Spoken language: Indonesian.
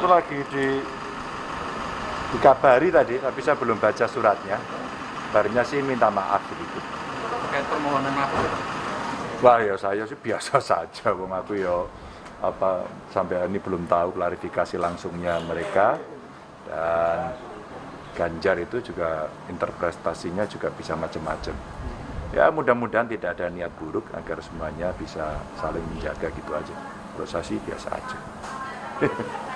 itu lagi di dikabari tadi, tapi saya belum baca suratnya. Kabarnya sih minta maaf begitu. Permohonan maaf. Wah ya saya sih biasa saja, bang. aku ya apa sampai ini belum tahu klarifikasi langsungnya mereka dan Ganjar itu juga interpretasinya juga bisa macam-macam. Ya mudah-mudahan tidak ada niat buruk agar semuanya bisa saling menjaga gitu aja. Kalau saya sih biasa aja.